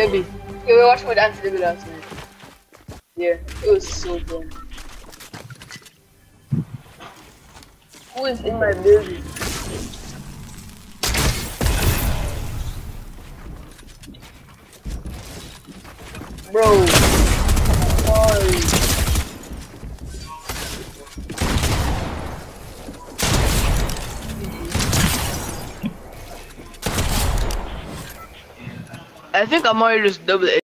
Libby. Yeah, we watched with Auntie last night. Yeah, it was so fun. Who is in my building? Bro. I think I might just double it.